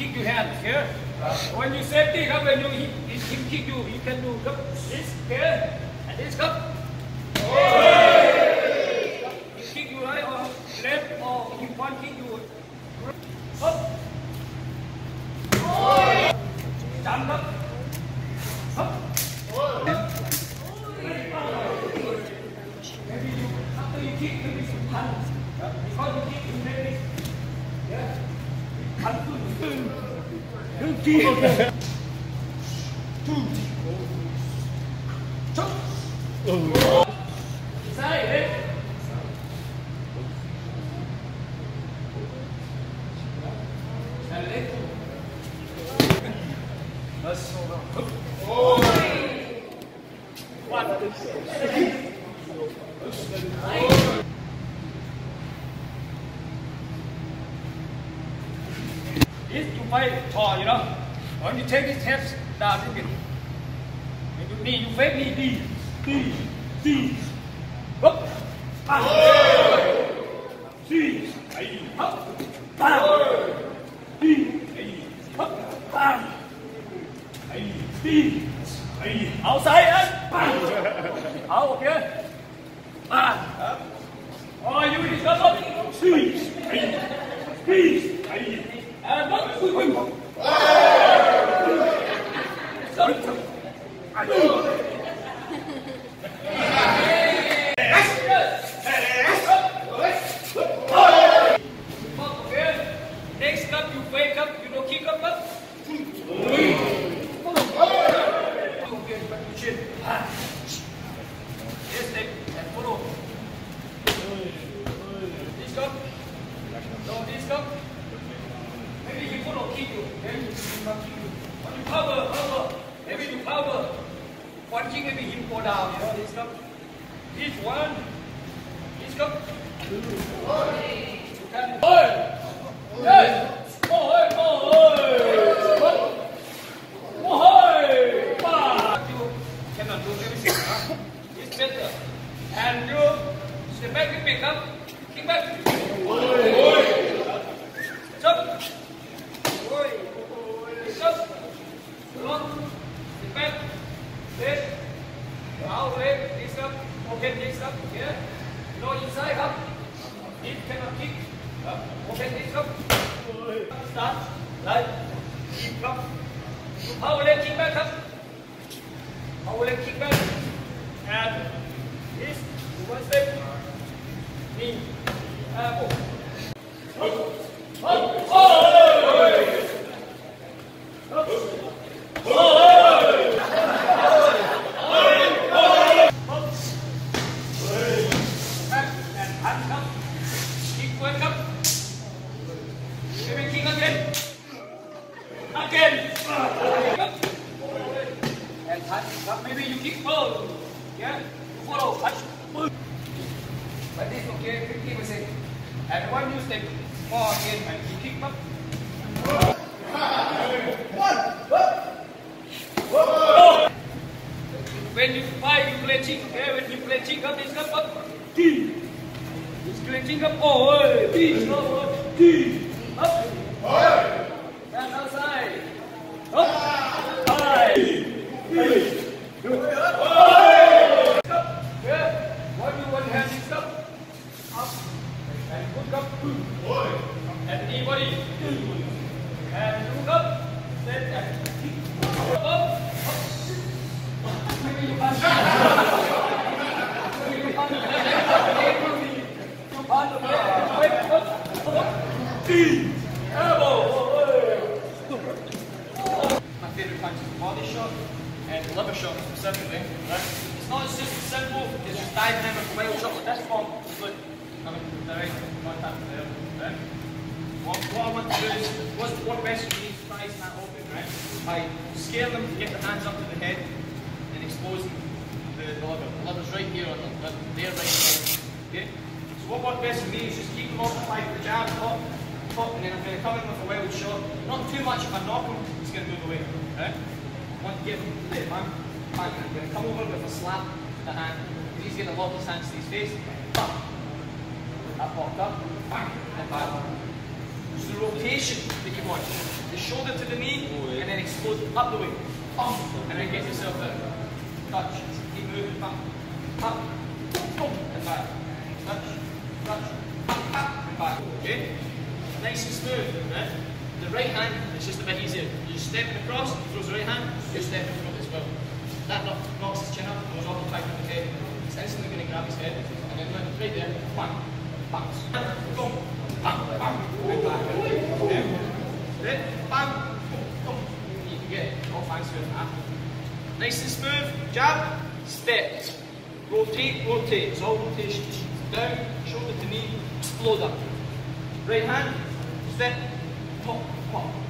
kick your hand, okay? When you safety, come when you hit, hit him kick you, you can do come this, okay? And this come. He kick you right or left or he one kick you. Up. Jump up. Up. Maybe you after you kick, maybe you punch. Because you kick, you it. Yeah. Punch. Sai. If you fight tall, you know, when you take his hips down, you can. When you knee, you fake knee, knee, knee, knee. Up. Ah. Knee. Up. Down. Knee. Up. Down. Knee. Outside and out, okay? Ah. Oh, you is got up. Squeeze. Squeeze. And up. Okay. Next up, you wake up, you don't kick up, up. Okay, back to chin. Ah. Yes, step and follow. This come. No, this come. Maybe you follow, kick you. Then you not kick you. But you power, power. Maybe you power. One kick, maybe him go down. You know, this come. This one. This come. You can. Oi! Yes! Oi, oi! Oi! Pa! You cannot do everything. Huh? It's better. And you step back, you pick up, kick back. Jump. Jump. Long. Step back. Left. Out, left. This up. Open this up. Yeah. No inside up. It cannot kick. Up. Open this up. Start. Right. Keep up. Power leg kick back up. Power leg kick back. And this. One step. Knee. Elbow. Up. Up. Oh! Back and hand up. Maybe kick again. Again. And. Maybe you kick full. Yeah. Follow. Like this, okay? 50%. And one you step more again and you kick. When you fight, you play chick, okay? When you play chick up, it's up, up. Clenching up. Oh. T. Slow. T. Up. And outside. Up. High. T. Up. Yeah. One you one hand is up. Up. And hook up. And knee body. And hook up. Set and kick. Up. Up. Maybe you punch. Maybe you punch. You punch. Wait. Up. Up. Knee. Elbow. Punch body shot and shot specifically. Right? It's not just simple, it's just with a shot this. Look, direct contact there. Right? What, what I want to do is, what's the one best for these thighs not open, right? By scaling them to get the hands up to the head and exposing the, the liver. The right here on the, there right here. Okay? So what best for me is just keep them occupied with the jab, top, top, and then I'm going to come in with a wild shot. Not too much, if I knock he's going to move away. Right? To give him the man, bang, I'm going to come over with a slap the hand. He's going to lock his hands to his face. Bang. That popped up. Bang. And back. It's the rotation that you want. The shoulder to the knee, oh, and then explode up the way. Up, and then get yourself out. Touch. Keep moving back. Up. Boom, and back. Touch. Touch. Up, up, and back. Okay? Nice and smooth. Right? The right hand is just a bit easier. You're stepping across, throws the right hand, you're stepping from as well. That knock, knocks his chin up, goes all the time with the head. It's instantly going to grab his head, and then right there, bang, bounce. Boom, bang, bang, and back. Then, bang, boom, boom. You can get all fancy with that. Nice and smooth, jab, step. Rotate, rotate, it's all rotations. Down, shoulder to knee, explode up. Right hand, step, pop, pop.